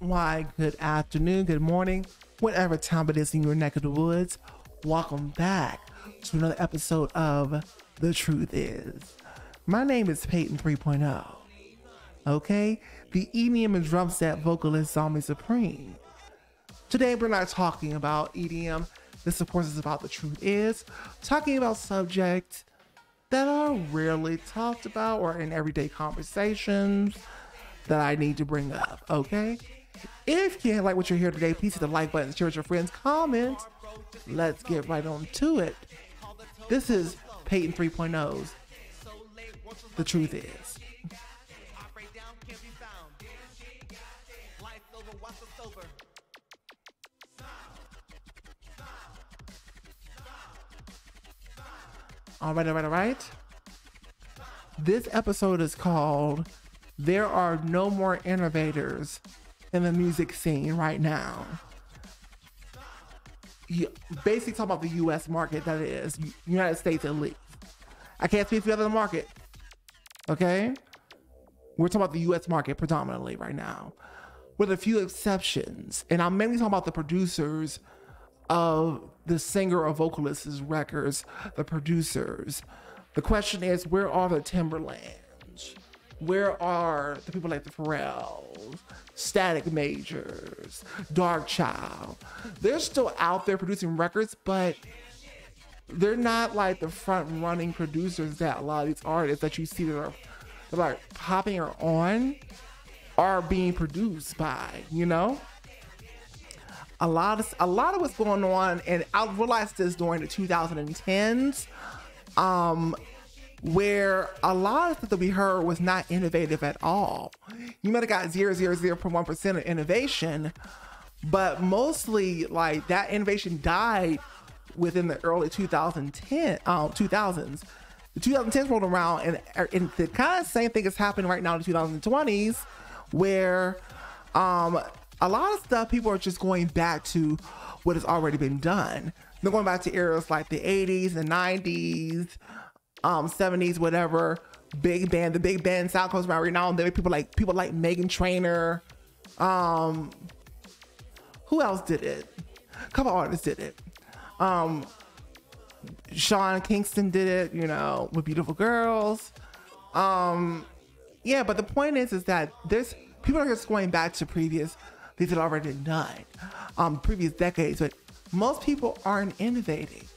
Why, good afternoon, good morning, whatever time it is in your neck of the woods. Welcome back to another episode of The Truth Is. My name is Payton 3.0. Okay? The EDM and drum set vocalist Zombie Supreme. Today we're not talking about EDM. This, of course, is about The Truth Is, talking about subjects that are rarely talked about or in everyday conversations that I need to bring up, okay? If you like what you're here today, please hit the like button, share with your friends, comment. Let's get right on to it. This is Payton 3.0's The Truth Is. All right, all right, all right. This episode is called There Are No More Innovators in the Music Scene Right Now. You basically talk about the US market, that is, United States at least. I can't speak for the other market. Okay? We're talking about the US market predominantly right now, with a few exceptions. And I'm mainly talking about the producers of the singer or vocalist's records, the producers. The question is, where are the Timbalands? Where are the people like the Pharrells, Static Majors, Dark Darkchild? They're still out there producing records, but they're not like the front running producers that a lot of these artists that you see that are, are like popping or on are being produced by, you know? a lot of a lot of what's going on, and I realized this during the 2010s, um, where a lot of stuff that we heard was not innovative at all. You might have got zero zero zero point one percent of innovation, but mostly like that innovation died within the early 2010 um, 2000s. The 2010s rolled around, and, and the kind of same thing is happening right now in the 2020s, where um, a lot of stuff people are just going back to what has already been done. They're going back to eras like the 80s, and 90s, um, 70s, whatever. Big band, the big band sound comes around right now. And there people like people like Meghan Trainor. Um, who else did it? A couple artists did it. Um, Sean Kingston did it, you know, with Beautiful Girls. Um, yeah, but the point is, is that there's people are just going back to previous these had already done, um, previous decades, but most people aren't innovating.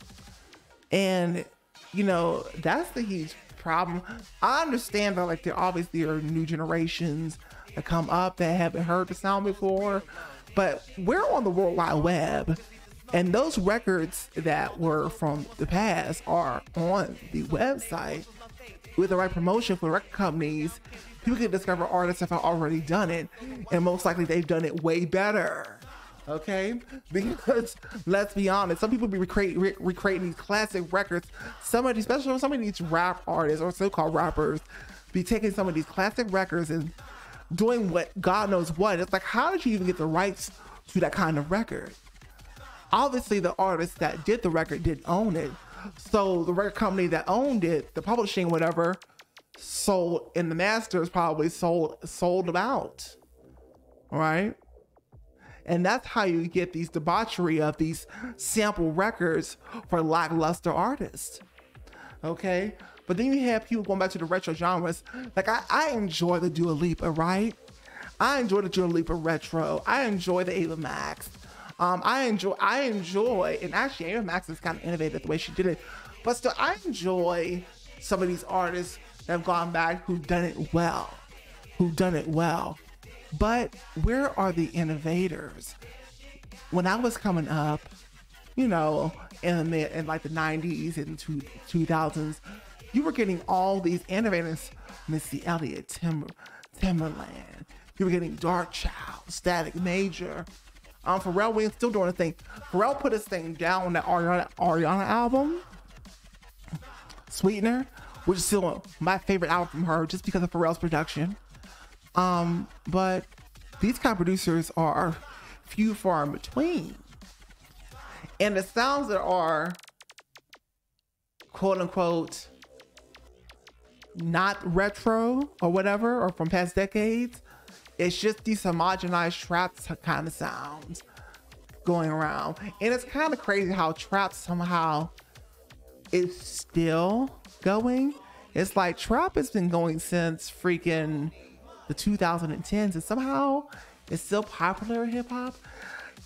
And, you know, that's the huge problem. I understand that, like, there obviously are new generations that come up that haven't heard the sound before, but we're on the World Wide Web. And those records that were from the past are on the website with the right promotion for record companies people can discover artists that have already done it, and most likely they've done it way better. Okay, because let's be honest, some people be recreating, re- recreating these classic records. Some of these, especially some of these rap artists or so-called rappers, be taking some of these classic records and doing what God knows what. It's like, how did you even get the rights to that kind of record? Obviously, the artist that did the record did own it. So the record company that owned it, the publishing, whatever, sold and the masters probably sold sold them out right and that's how you get these debauchery of these sample records for lackluster artists okay? But then you have people going back to the retro genres. Like i, I enjoy the Dua Lipa right? I enjoy the Dua Lipa retro. I enjoy the ava max. Um, i enjoy i enjoy and actually ava max is kind of innovative the way she did it. But still i enjoy some of these artists that have gone back who've done it well, who've done it well. But where are the innovators? When I was coming up, you know, in the in like the 90s and two, 2000s, you were getting all these innovators, Missy Elliott, Timber, Timbaland. You were getting Darkchild, Static Major. Um, Pharrell Williams still doing a thing. Pharrell put his thing down on that Ariana, Ariana album, Sweetener which is still my favorite album from her just because of Pharrell's production. Um, but these kind of producers are few far in between. And the sounds that are quote unquote not retro or whatever or from past decades, It's just these homogenized trap kind of sounds going around. And it's kind of crazy how trap somehow is still going. It's like trap has been going since freaking the 2010s and somehow it's still popular in hip hop.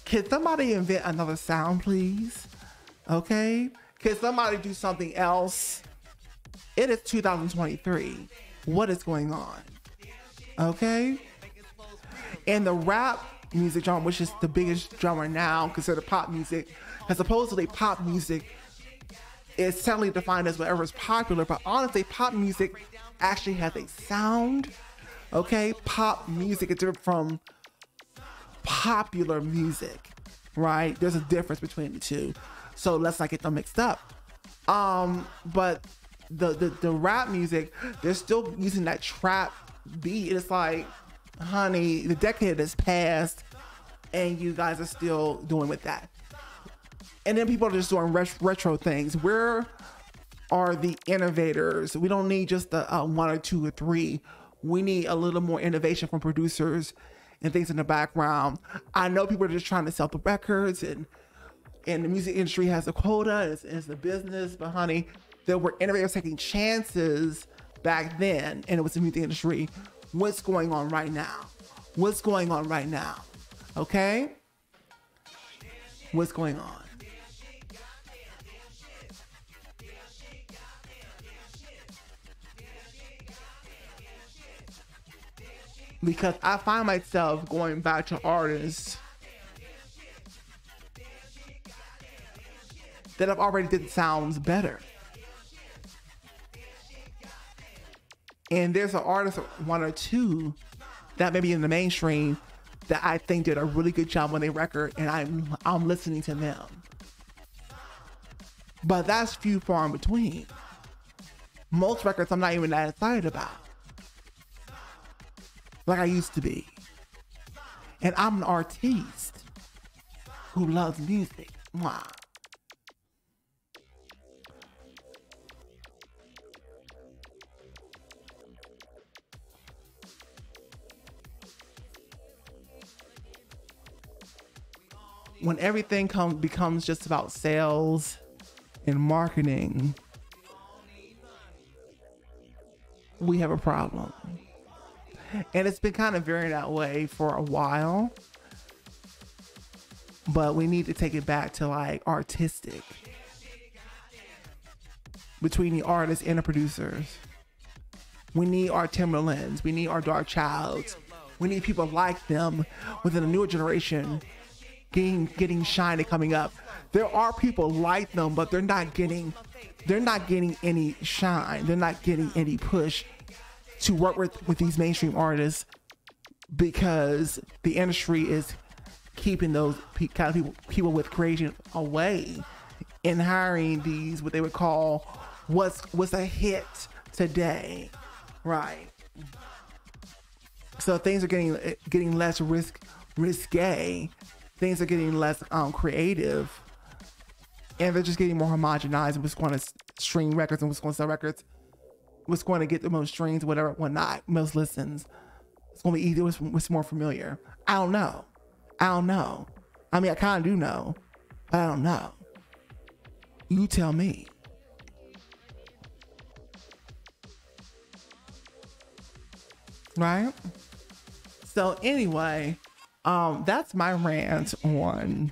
Can somebody invent another sound, please? Okay. Can somebody do something else? It is 2023. What is going on? Okay. And the rap music genre, which is the biggest genre now, considered pop music, because supposedly pop music is certainly defined as whatever is popular, but honestly, pop music actually has a sound. Okay, pop music is different from popular music, right? There's a difference between the two. So let's not get them mixed up. Um, but the, the the rap music, they're still using that trap beat. It's like, honey, the decade has passed, and you guys are still doing with that. And then people are just doing ret- retro things. Where are the innovators? We don't need just the uh, one or two or three. We need a little more innovation from producers and things in the background. I know people are just trying to sell the records and and the music industry has a quota, it's, it's a business, but honey, there were innovators taking chances back then, and it was the music industry. What's going on right now? What's going on right now? Okay? What's going on? Because I find myself going back to artists that have already did sounds better. And there's an artist, one or two, that maybe in the mainstream that I think did a really good job on their record, and I'm I'm listening to them. But that's few far in between. Most records I'm not even that excited about. Like I used to be. And I'm an artiste who loves music. Wow. when everything comes becomes just about sales and marketing, we have a problem. And it's been kind of varying that way for a while. But we need to take it back to like artistic between the artists and the producers. We need our Timbalands. We need our Darkchilds. We need people like them within a newer generation getting getting shiny coming up. There are people like them, but they're not getting they're not getting any shine. They're not getting any push to work with with these mainstream artists because the industry is keeping those kind of people people with creation away and hiring these what they would call what's what's a hit today, right? So things are getting getting less risk risque. Things are getting less um, creative. And they're just getting more homogenized and what's going to stream records and what's going to sell records what's going to get the most streams whatever whatnot most listens. It's going to be easier what's, what's more familiar? I don't know. I don't know. I mean i kind of do know but i don't know. You tell me. Right? So anyway um, that's my rant on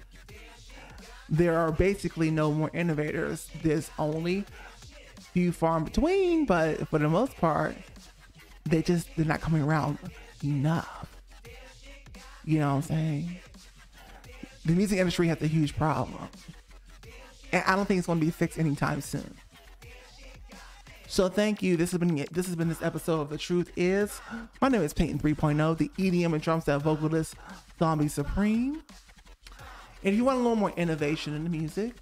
there are basically no more innovators. There's only few far in between, but for the most part, they just they're not coming around enough. You know what I'm saying? The music industry has a huge problem. And I don't think it's gonna be fixed anytime soon. So thank you. This has been this has been this episode of The Truth Is. My name is Payton 3.0, the EDM and drum set vocalist Zombie Supreme. And if you want a little more innovation in the music,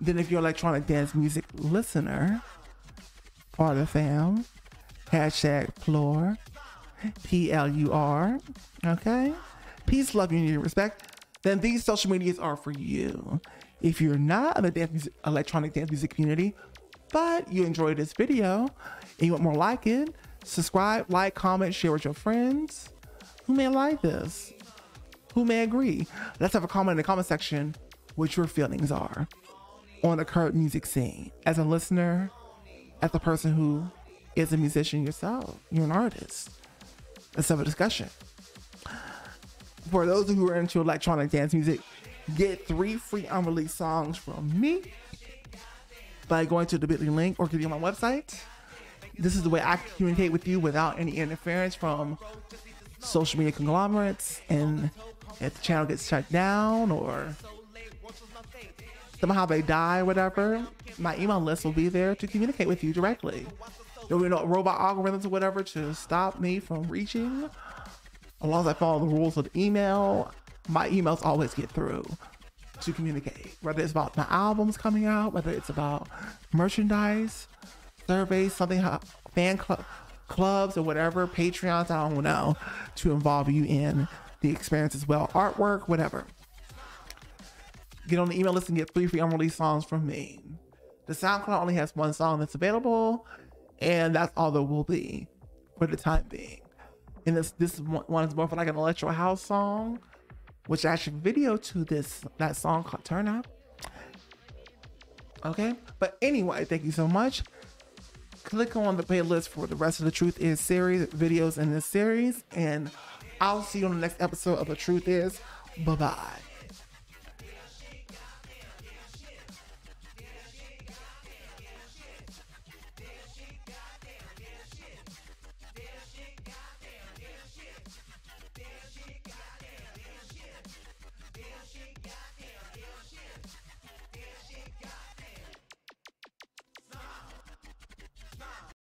then if you're electronic dance music listener, part of the fam, hashtag Plur, P L U R, okay? Peace, love, unity, and respect. Then these social medias are for you. If you're not in the dance music, electronic dance music community, but you enjoyed this video and you want more like it, Subscribe, like, comment, share with your friends who may like this, who may agree. Let's have a comment in the comment section what your feelings are on the current music scene. As a listener, as a person who is a musician yourself, you're an artist. Let's have a discussion. For those who are into electronic dance music, get three free unreleased songs from me by going to the bit.ly link or getting on my website. This is the way I communicate with you without any interference from social media conglomerates. And if the channel gets shut down or somehow they die, whatever, my email list will be there to communicate with you directly. There will be no robot algorithms or whatever to stop me from reaching. As long as I follow the rules of email, my emails always get through to communicate. Whether it's about my albums coming out, whether it's about merchandise, surveys, something fan club clubs or whatever, Patreons, I don't know, to involve you in the experience as well. Artwork, whatever. Get on the email list and get three free unreleased songs from me. The SoundCloud only has one song that's available, and that's all there will be for the time being. And this this one is more for like an electro house song, which I actually video to this that song called Turn Up. Okay, but anyway, thank you so much. Click on the playlist for the rest of the Truth Is series videos in this series, and I'll see you on the next episode of The Truth Is. Bye bye.